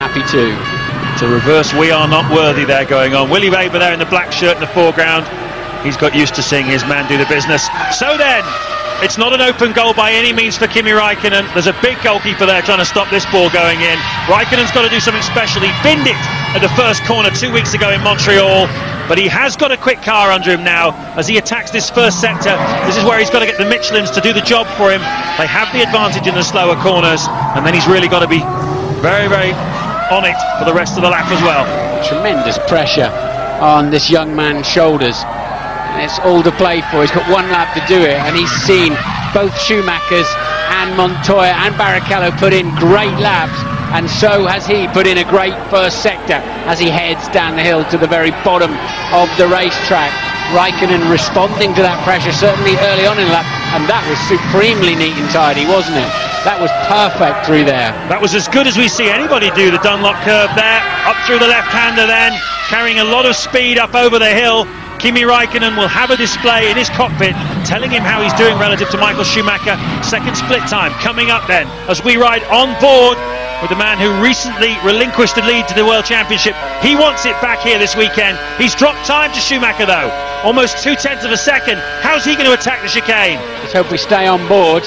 Happy to. Reverse we are not worthy there going on. Willi Weber there in the black shirt in the foreground. He's got used to seeing his man do the business. So then, it's not an open goal by any means for Kimi Raikkonen. There's a big goalkeeper there trying to stop this ball going in. Raikkonen's got to do something special. He binned it at the first corner two weeks ago in Montreal. But he has got a quick car under him now as he attacks this first sector. This is where he's got to get the Michelins to do the job for him. They have the advantage in the slower corners, and then he's really got to be very, very on it for the rest of the lap as well. Tremendous pressure on this young man's shoulders. And it's all to play for. He's got one lap to do it, and he's seen both Schumachers and Montoya and Barrichello put in great laps, and so has he put in a great first sector as he heads down the hill to the very bottom of the racetrack. Raikkonen responding to that pressure certainly early on in lap, and that was supremely neat and tidy, wasn't it? That was perfect through there. That was as good as we see anybody do the Dunlop curve there. Up through the left-hander then, carrying a lot of speed up over the hill. Kimi Raikkonen will have a display in his cockpit telling him how he's doing relative to Michael Schumacher. Second split time coming up then as we ride on board with the man who recently relinquished the lead to the World Championship. He wants it back here this weekend. He's dropped time to Schumacher though. Almost two tenths of a second. How's he going to attack the chicane? Let's hope we stay on board.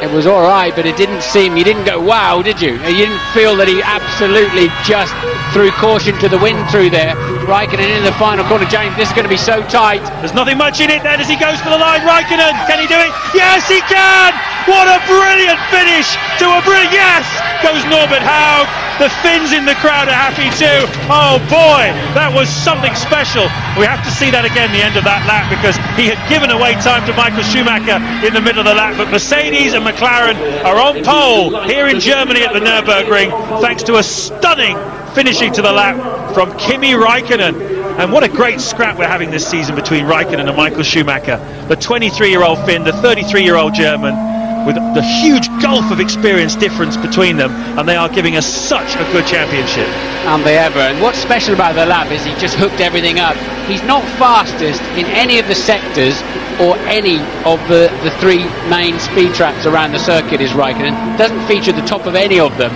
It was all right, but it didn't seem, you didn't go, wow, did you? You didn't feel that he absolutely just threw caution to the wind through there. Raikkonen in the final corner. James, this is going to be so tight. There's nothing much in it then as he goes for the line. Raikkonen, can he do it? Yes, he can! What a brilliant finish to a brilliant, yes! Goes Norbert Haug. The Finns in the crowd are happy too. Oh boy, that was something special. We have to see that again the end of that lap because he had given away time to Michael Schumacher in the middle of the lap. But Mercedes and McLaren are on pole here in Germany at the Nürburgring thanks to a stunning finishing to the lap from Kimi Raikkonen. And what a great scrap we're having this season between Raikkonen and Michael Schumacher. The 23-year-old Finn, the 33-year-old German with the huge gulf of experience difference between them, and they are giving us such a good championship. And they ever. And uh, what's special about the lap is he just hooked everything up. He's not fastest in any of the sectors or any of the, the three main speed traps around the circuit is Raikkonen. Doesn't feature the top of any of them,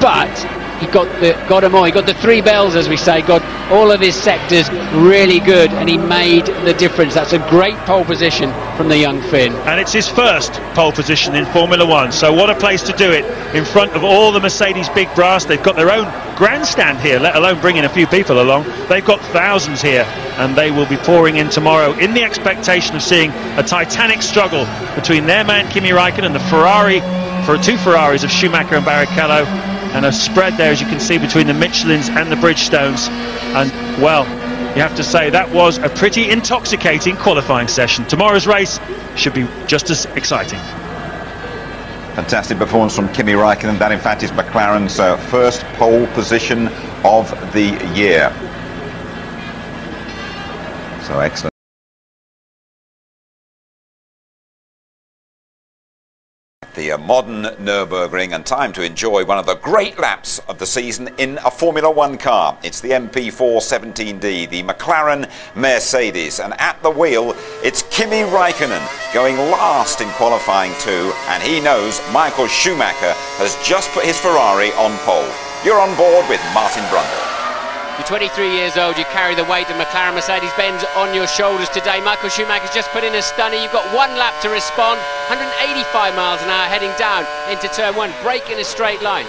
but he got the got them all. He got the three bells, as we say. Got all of his sectors really good, and he made the difference. That's a great pole position from the young Finn. And it's his first pole position in Formula One. So what a place to do it in front of all the Mercedes big brass. They've got their own grandstand here, let alone bringing a few people along. They've got thousands here, and they will be pouring in tomorrow in the expectation of seeing a titanic struggle between their man Kimi Raikkonen and the Ferrari for two Ferraris of Schumacher and Barrichello and a spread there as you can see between the Michelins and the Bridgestones and well you have to say that was a pretty intoxicating qualifying session tomorrow's race should be just as exciting Fantastic performance from Kimi Raikkonen. That, in fact, is McLaren's uh, first pole position of the year. So excellent. The uh, modern Nürburgring and time to enjoy one of the great laps of the season in a Formula One car. It's the MP417D, the McLaren Mercedes, and at the wheel it's Kimi Raikkonen going last in qualifying two, and he knows Michael Schumacher has just put his Ferrari on pole. You're on board with Martin Brundle. You're 23 years old, you carry the weight of McLaren Mercedes-Benz on your shoulders today. Michael Schumacher's just put in a stunner. You've got one lap to respond. 185 miles an hour heading down into turn one. Brake in a straight line.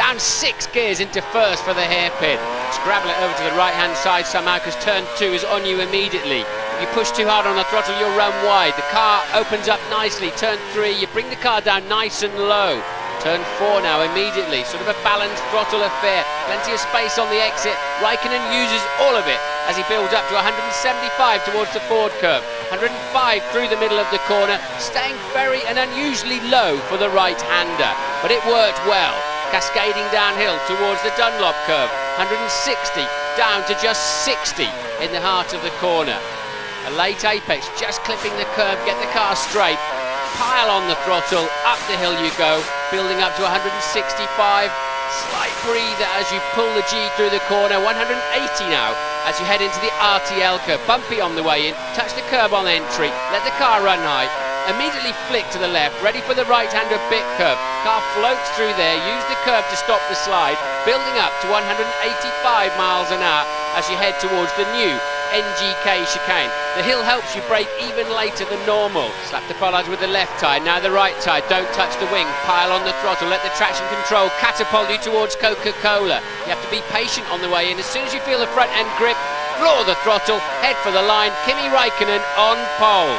Down six gears into first for the hairpin. Scrabble it over to the right-hand side somehow because turn two is on you immediately. If you push too hard on the throttle, you'll run wide. The car opens up nicely. Turn three, you bring the car down nice and low. Turn four now immediately, sort of a balanced throttle affair. Plenty of space on the exit. Raikkonen uses all of it as he builds up to 175 towards the Ford curve. 105 through the middle of the corner, staying very and unusually low for the right-hander. But it worked well, cascading downhill towards the Dunlop curve. 160 down to just 60 in the heart of the corner. A late apex, just clipping the curb, get the car straight. Pile on the throttle, up the hill you go, building up to 165. Slight breather as you pull the G through the corner, 180 now as you head into the RTL curve. Bumpy on the way in, touch the curb on entry, let the car run high, immediately flick to the left, ready for the right-hander bit curve. Car floats through there, use the curve to stop the slide, building up to 185 miles an hour as you head towards the new NGK chicane. The hill helps you brake even later than normal. Slap the bollards with the left tyre, now the right tyre. Don't touch the wing, pile on the throttle, let the traction control catapult you towards Coca-Cola. You have to be patient on the way in. As soon as you feel the front end grip, floor the throttle, head for the line. Kimi Raikkonen on pole.